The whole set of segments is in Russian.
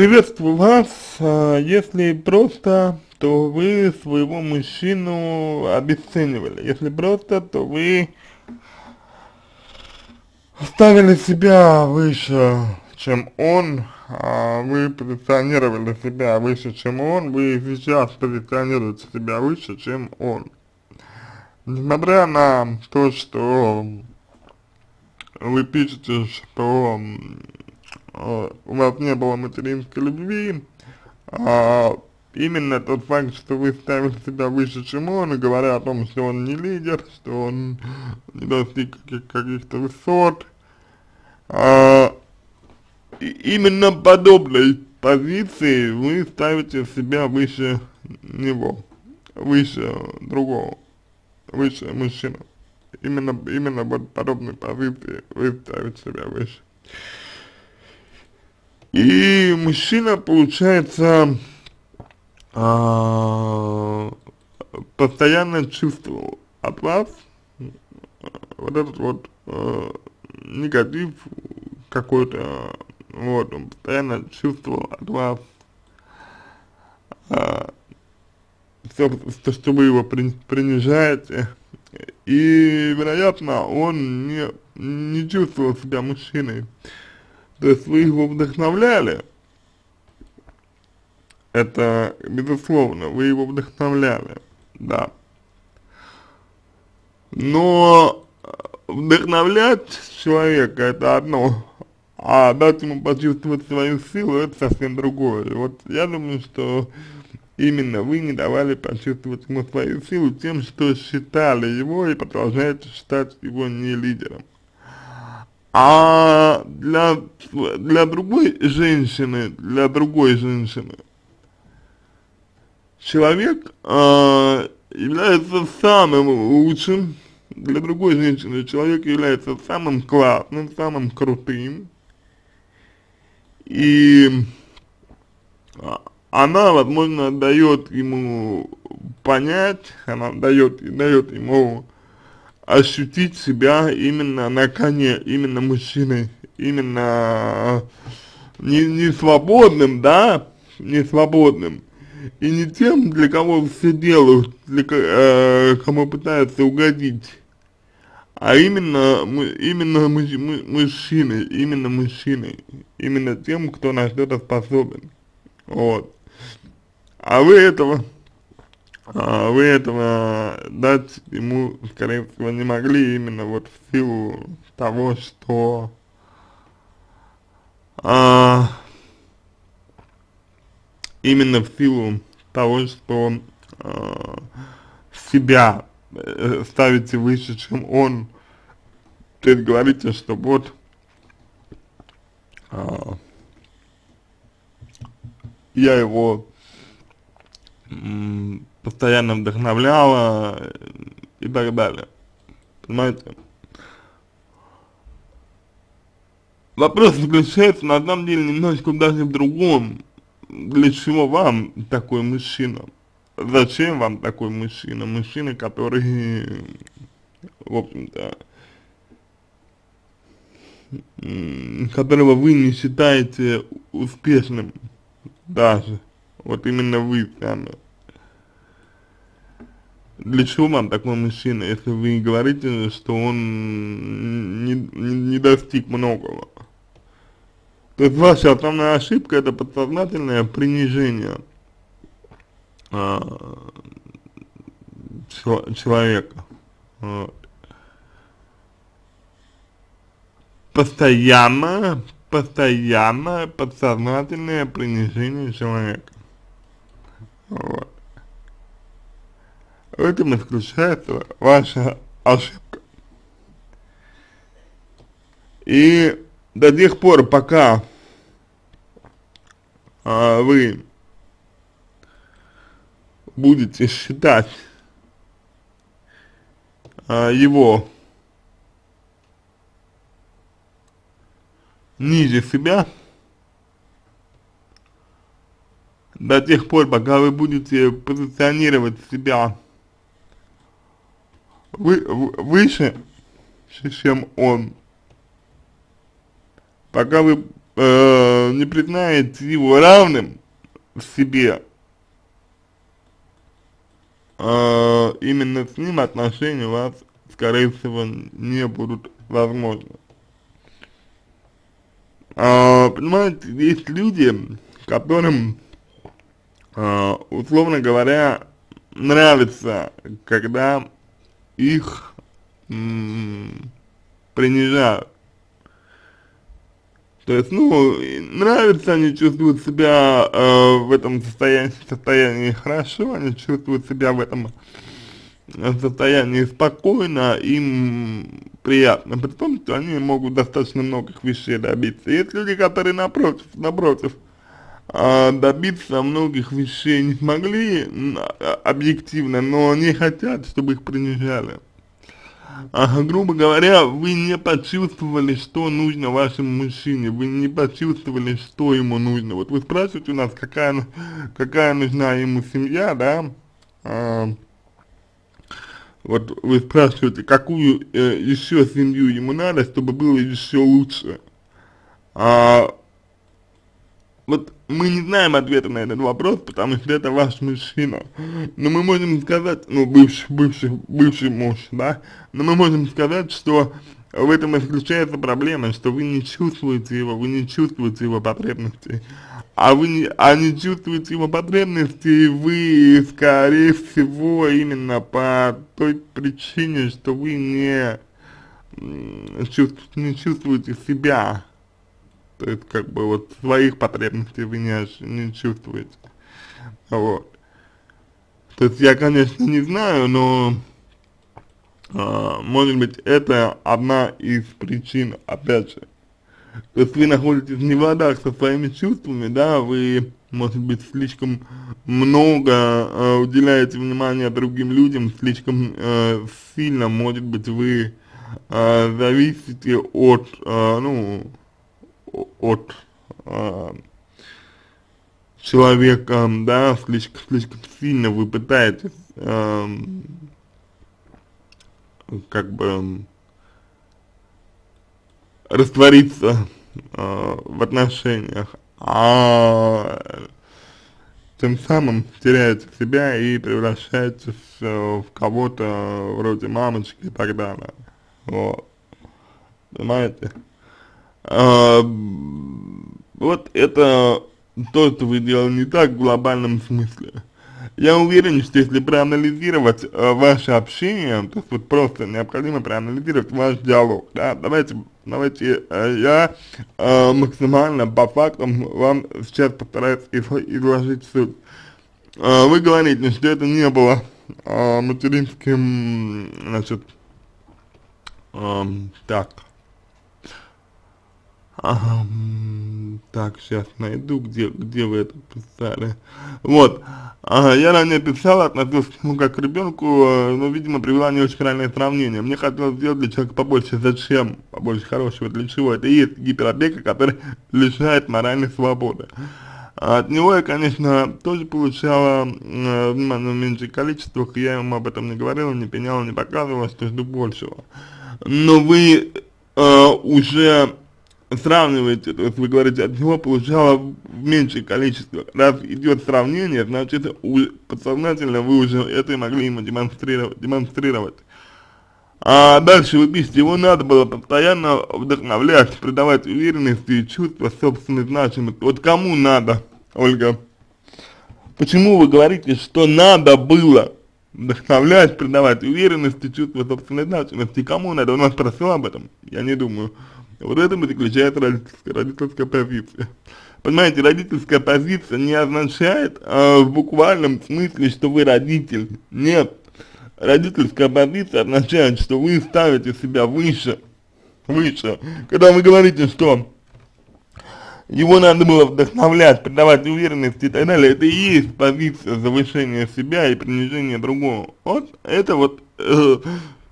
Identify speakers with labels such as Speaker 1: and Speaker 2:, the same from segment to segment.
Speaker 1: Приветствую вас, а, если просто, то вы своего мужчину обесценивали, если просто, то вы ставили себя выше, чем он, а вы позиционировали себя выше, чем он, вы сейчас позиционируете себя выше, чем он. Несмотря на то, что вы пишете, что у вас не было материнской любви, а именно тот факт, что вы ставите себя выше, чем он, говоря о том, что он не лидер, что он не достиг каких-то высот, а, именно подобной позиции вы ставите себя выше него, выше другого, выше мужчины именно, именно вот подобной позиции вы ставите себя выше. И мужчина, получается, а, постоянно чувствовал от вас вот этот вот а, негатив какой-то, вот, он постоянно чувствовал от вас все, то, что вы его при, принижаете, и, вероятно, он не, не чувствовал себя мужчиной. То есть вы его вдохновляли, это безусловно, вы его вдохновляли, да. Но вдохновлять человека это одно, а дать ему почувствовать свою силу это совсем другое. Вот я думаю, что Именно вы не давали почувствовать ему свою силу тем, что считали его и продолжаете считать его не лидером. А для, для другой женщины, для другой женщины, человек э, является самым лучшим, для другой женщины человек является самым классным, самым крутым, и она, возможно, дает ему понять, она дает, дает ему ощутить себя именно на коне, именно мужчиной, именно не, не свободным, да, не свободным, и не тем, для кого все делают, для э, кому пытаются угодить, а именно, именно мужчиной, именно мужчиной, именно тем, кто на что-то способен, вот. А вы этого, а вы этого дать ему, скорее всего, не могли именно вот в силу того, что а, именно в силу того, что а, себя э, ставите выше, чем он, то есть говорите, что вот а, я его постоянно вдохновляла и так далее. Понимаете? Вопрос заключается на самом деле немножко даже в другом. Для чего вам такой мужчина? Зачем вам такой мужчина? Мужчина, который, в общем-то, которого вы не считаете успешным даже. Вот именно вы сами. Для чего вам такой мужчина, если вы говорите, что он не, не, достиг многого? То есть ваша основная ошибка это подсознательное принижение а, человека. Вот. Постоянно, постоянно подсознательное принижение человека. Вот. В этом и заключается ваша ошибка. И до тех пор, пока а, вы будете считать а, его ниже себя, до тех пор, пока вы будете позиционировать себя вы, выше, чем он, пока вы э, не признаете его равным себе, э, именно с ним отношения у вас, скорее всего, не будут возможны. Э, понимаете, есть люди, которым, э, условно говоря, нравится, когда их принижают. То есть, ну, нравится, они чувствуют себя э, в этом состоянии, состоянии хорошо, они чувствуют себя в этом состоянии спокойно, им приятно, при том, что они могут достаточно многих вещей добиться. Есть люди, которые напротив, напротив, э, добиться многих вещей не смогли а, объективно, но не хотят, чтобы их принижали а, грубо говоря, вы не почувствовали, что нужно вашему мужчине, вы не почувствовали, что ему нужно. Вот вы спрашиваете у нас, какая, какая нужна ему семья, да, а, вот вы спрашиваете, какую э, еще семью ему надо, чтобы было еще лучше. А, вот мы не знаем ответа на этот вопрос, потому что это ваш мужчина. Но мы можем сказать, ну, бывший, бывший, бывший муж, да, но мы можем сказать, что в этом и заключается проблема, что вы не чувствуете его, вы не чувствуете его потребностей. А вы не, а не чувствуете его потребностей, вы, скорее всего, именно по той причине, что вы не, чувств, не чувствуете себя то есть, как бы, вот, своих потребностей вы не, не чувствуете. Вот. То есть, я, конечно, не знаю, но, а, может быть, это одна из причин, опять же. То есть, вы находитесь в ладах со своими чувствами, да, вы, может быть, слишком много э, уделяете внимания другим людям, слишком э, сильно, может быть, вы э, зависите от, э, ну, от э, человека, да, слишком, слишком сильно вы пытаетесь э, как бы раствориться э, в отношениях, а тем самым теряете себя и превращаетесь э, в кого-то вроде мамочки и так далее. Вот. Понимаете? А, вот это то, что вы делали не так в глобальном смысле. Я уверен, что если проанализировать э, ваше общение, то есть вот просто необходимо проанализировать ваш диалог, да, давайте, давайте э, я э, максимально по фактам вам сейчас постараюсь изложить суть. Э, вы говорите, что это не было э, материнским, значит, э, так, Ага, так, сейчас найду, где, где вы это писали. Вот, ага, я ранее писал, относился к нему как к ребенку, э, но, видимо, привела не очень правильное сравнение. Мне хотелось сделать для человека побольше. Зачем? Побольше хорошего. Для чего? Это и есть гиперопека, который лишает моральной свободы. От него я, конечно, тоже получала э, внимание в меньших количествах, я ему об этом не говорила, не пеняла, не показывала, что жду большего. Но вы э, уже сравниваете, то есть вы говорите, от него получала меньшее количество. Раз идет сравнение, значит подсознательно вы уже это могли ему демонстрировать. демонстрировать. А дальше вы пишете, его надо было постоянно вдохновлять, придавать уверенности и чувство собственной значимости. Вот кому надо, Ольга? Почему вы говорите, что надо было вдохновлять, придавать уверенности, чувство собственной значимости? Кому надо? Он вас спросил об этом? Я не думаю. Вот в этом и заключается родительская, родительская позиция. Понимаете, родительская позиция не означает э, в буквальном смысле, что вы родитель. Нет. Родительская позиция означает, что вы ставите себя выше, выше. Когда вы говорите, что его надо было вдохновлять, придавать уверенность и так далее, это и есть позиция завышения себя и принижения другого. Вот это вот э,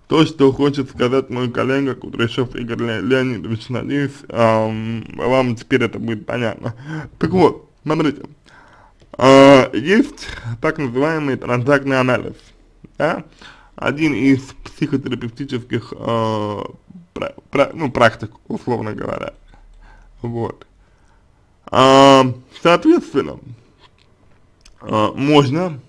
Speaker 1: то, что хочет сказать мой коллега Кудряшов Игорь Ле Леонидович, надеюсь, эм, вам теперь это будет понятно. Так вот, смотрите, э, есть так называемый транзактный анализ, да, один из психотерапевтических, э, пра пра ну, практик, условно говоря, вот. А, соответственно, а, можно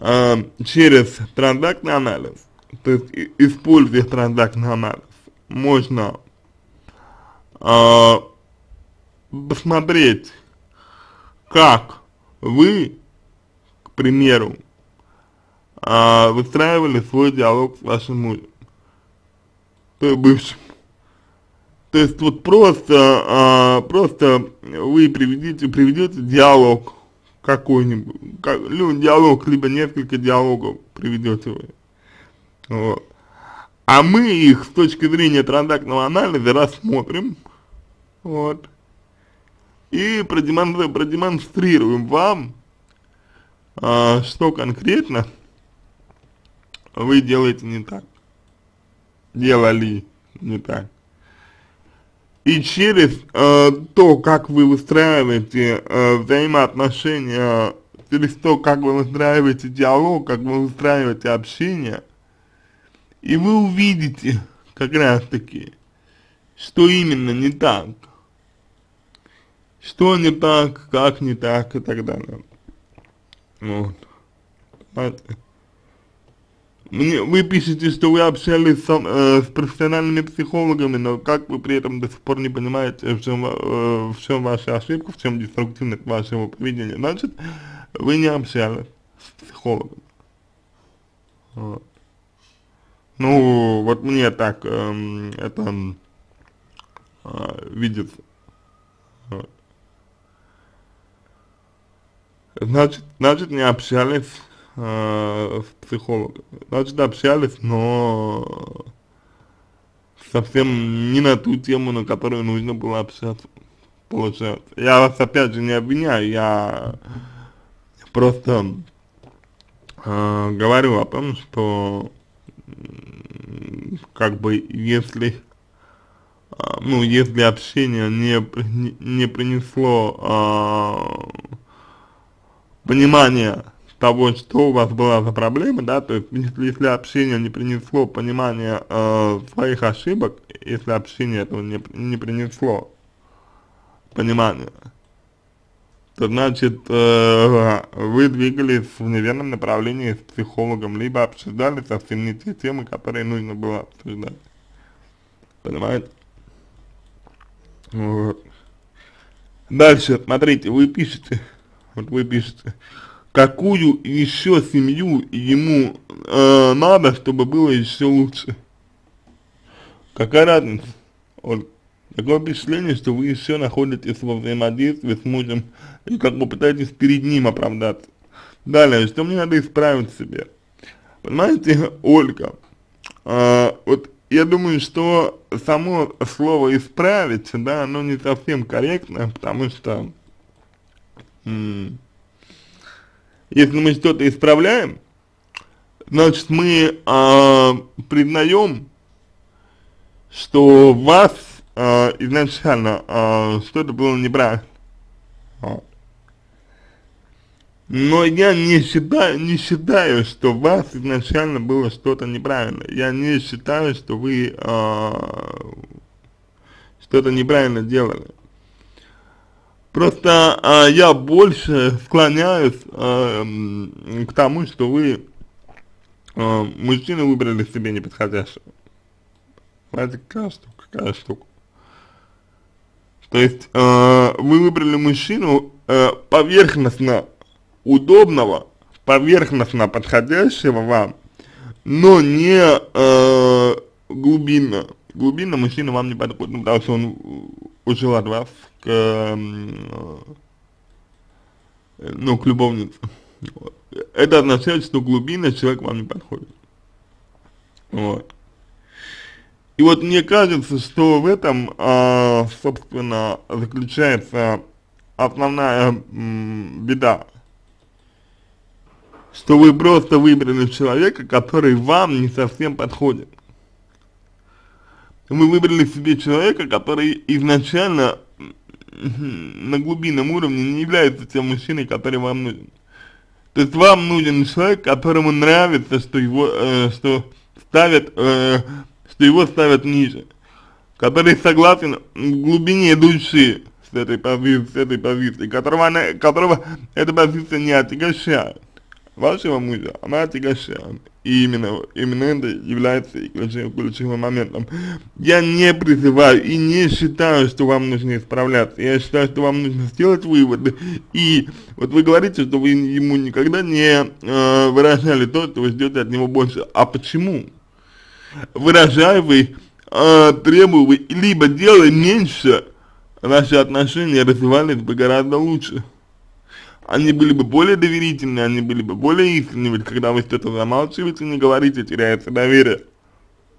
Speaker 1: а, через транзактный анализ, то есть используя транзактный анализ, можно а, посмотреть, как вы, к примеру, а, выстраивали свой диалог с вашим мужем, то есть бывшим. То есть вот просто, а, просто вы приведите, приведете диалог какой-нибудь, как, ну, диалог, либо несколько диалогов приведете вы. Вот. А мы их с точки зрения транзактного анализа рассмотрим, вот, и продемонстрируем, вам, а, что конкретно вы делаете не так, делали не так. И через э, то, как вы выстраиваете э, взаимоотношения, через то, как вы выстраиваете диалог, как вы выстраиваете общение, и вы увидите как раз таки, что именно не так, что не так, как не так и так далее. Вот. Мне, вы пишете, что вы общались с, э, с профессиональными психологами, но как вы при этом до сих пор не понимаете, в чем, э, в чем ваша ошибка, в чем деструктивность вашего поведения, значит, вы не общались с психологом. Вот. Ну, вот мне так э, это э, видится. Вот. Значит, значит, не общались э, с психологом. Значит, общались, но совсем не на ту тему, на которую нужно было общаться, получается. Я вас опять же не обвиняю, я просто э, говорю о том, что как бы если э, ну, если общение не, не, не принесло э, понимания того, что у вас была за проблема, да, то есть если, если общение не принесло понимания э, своих ошибок, если общение этого не, не принесло понимания, то значит э, вы двигались в неверном направлении с психологом, либо обсуждали совсем не те темы, которые нужно было обсуждать. Понимаете? Вот. Дальше, смотрите, вы пишете, вот вы пишете, какую еще семью ему э, надо, чтобы было еще лучше. Какая разница? Вот. Такое впечатление, что вы еще находитесь во взаимодействии с мужем и как бы пытаетесь перед ним оправдаться. Далее, что мне надо исправить себе? Понимаете, Ольга, э, вот я думаю, что само слово «исправить», да, оно не совсем корректно, потому что если мы что-то исправляем, значит мы э, признаем, что вас э, изначально э, что-то было неправильно. Но я не считаю, не считаю, что у вас изначально было что-то неправильно. Я не считаю, что вы э, что-то неправильно делали. Просто а, я больше склоняюсь а, к тому, что вы а, мужчину выбрали себе неподходящего. Знаете, какая штука, какая штука. То есть а, вы выбрали мужчину а, поверхностно удобного, поверхностно подходящего вам, но не а, глубинно. Глубинно мужчина вам не подходит, ну, потому что он ушел от вас к, э, ну, к любовнице. Это означает, что глубина человек вам не подходит. Вот. И вот мне кажется, что в этом, а, собственно, заключается основная беда. Что вы просто выбрали человека, который вам не совсем подходит. Вы выбрали себе человека, который изначально на глубинном уровне не является тем мужчиной, который вам нужен. То есть вам нужен человек, которому нравится, что его, э, что ставят, э, что его ставят ниже, который согласен в глубине души с этой позиции, с этой позиции, которого, она, которого эта позиция не отягощает вашего мужа, она отягощает. И именно, именно это является ключевым, ключевым моментом. Я не призываю и не считаю, что вам нужно исправляться. Я считаю, что вам нужно сделать выводы. И вот вы говорите, что вы ему никогда не э, выражали то, что вы ждете от него больше. А почему? Выражая вы, э, требуя вы, либо делая меньше, наши отношения развивались бы гораздо лучше они были бы более доверительны, они были бы более искренними, когда вы что-то замалчиваете, не говорите, теряется доверие.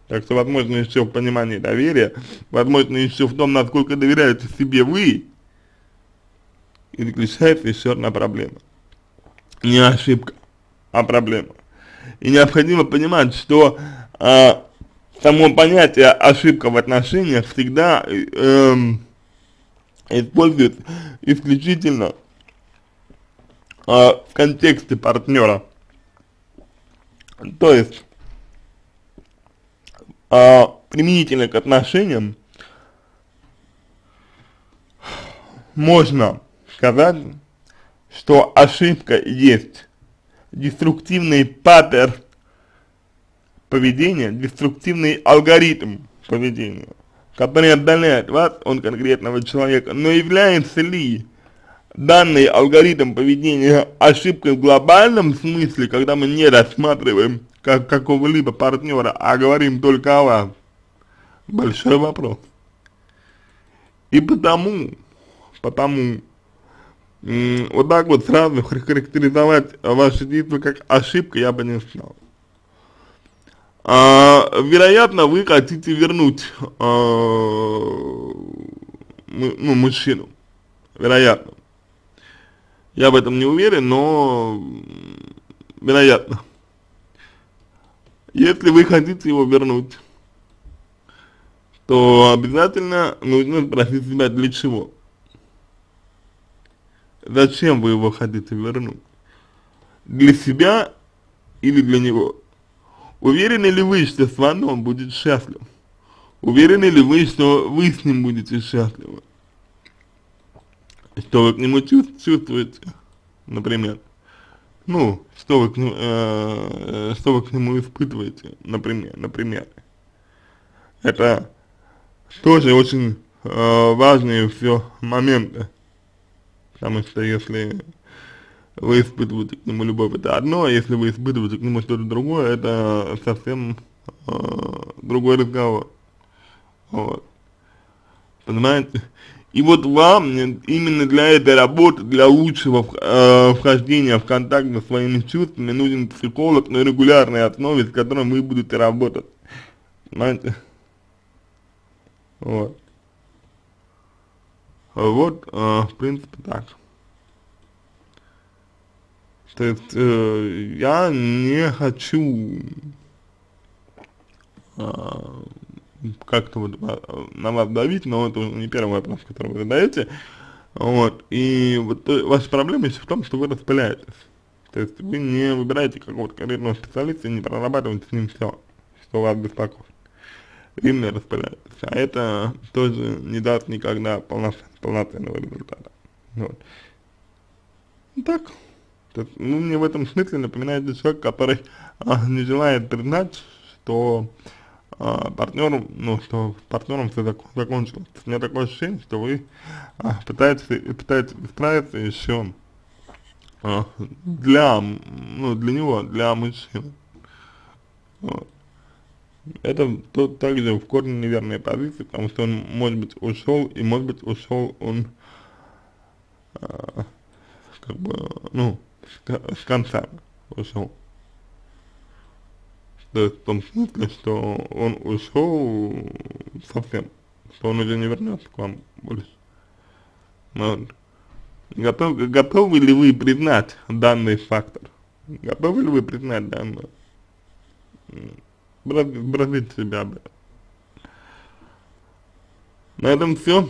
Speaker 1: Так что, возможно, еще в понимании доверия, возможно, еще в том, насколько доверяете себе вы, и заключается еще одна проблема. Не ошибка, а проблема. И необходимо понимать, что э, само понятие ошибка в отношениях всегда э, э, используется исключительно а, в контексте партнера. То есть, а, применительно к отношениям, можно сказать, что ошибка есть деструктивный паттерн поведения, деструктивный алгоритм поведения, который отдаляет вас от конкретного человека, но является ли данный алгоритм поведения ошибкой в глобальном смысле, когда мы не рассматриваем как какого-либо партнера, а говорим только о вас, большой вопрос. И потому, потому, вот так вот сразу характеризовать ваши действия как ошибка я бы не стал. А, вероятно, вы хотите вернуть а, ну, мужчину, вероятно. Я в этом не уверен, но вероятно. Если вы хотите его вернуть, то обязательно нужно спросить себя для чего. Зачем вы его хотите вернуть? Для себя или для него? Уверены ли вы, что с он будет счастлив? Уверены ли вы, что вы с ним будете счастливы? что вы к нему чувствуете, например. Ну, что вы, к нему, э, что вы к нему испытываете, например, например. Это тоже очень э, важные все моменты, потому что если вы испытываете к нему любовь, это одно, а если вы испытываете к нему что-то другое, это совсем э, другой разговор. Вот. Понимаете? И вот вам именно для этой работы, для лучшего э, вхождения в контакт со своими чувствами нужен психолог на регулярной основе, с которым вы будете работать. Понимаете? Вот. Вот, э, в принципе, так. То есть, э, я не хочу э, как-то вот а, на вас давить, но это не первый вопрос, который вы задаете. Вот, и вот э, ваша проблема еще в том, что вы распыляетесь. То есть вы не выбираете какого-то карьерного специалиста и не прорабатываете с ним все, что вас беспокоит. Именно распыляетесь. А это тоже не даст никогда полноцен, полноценного результата. Вот. Так. То ну, мне в этом смысле напоминает человек, который а, не желает признать, что а, партнером, ну, что партнером все зак закончилось. У меня такое ощущение, что вы а, пытаетесь, пытаетесь справиться еще а, для, ну, для него, для мужчины. Вот. Это тут также в корне неверная позиция, потому что он, может быть, ушел, и может быть, ушел он, а, как бы, ну, с, конца ушел. То есть в том смысле, что он ушел совсем, что он уже не вернется к вам больше. Вот. Готов, готовы ли вы признать данный фактор? Готовы ли вы признать данный? Бросите себя об. На этом все.